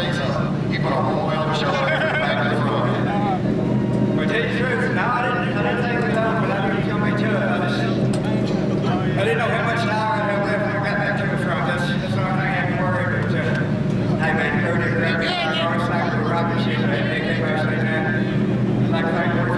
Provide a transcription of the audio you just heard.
think so. He put a a show back to the front. Well, tell you the truth, no, I didn't, I didn't it was on, but I he was gonna it. I just, I didn't know how much longer I had left when I got back to the front. That's, that's the only thing I had to worry about. Hey, man, go to the ship, and they came by saying that. Like, the